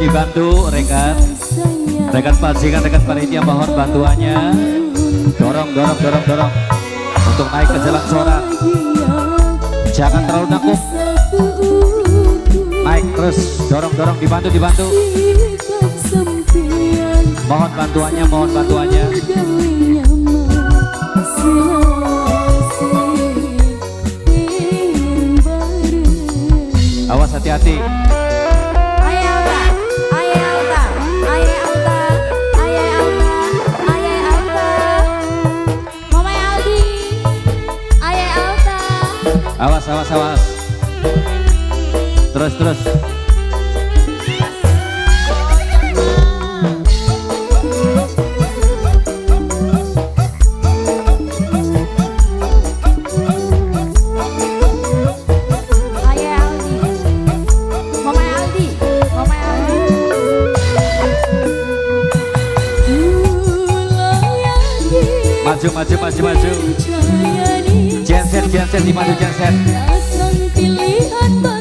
dibantu rekan. Rekan pajikan rekan panitia mohon bantuannya. Dorong dorong dorong dorong. Untuk naik ke jalan sorak jangan terlalu nakuk naik terus. Dorong dorong. Dibantu dibantu. Mohon bantuannya mohon bantuannya. Awas hati-hati terus terus. Maju maju maju maju. Genset genset di maju genset pilihan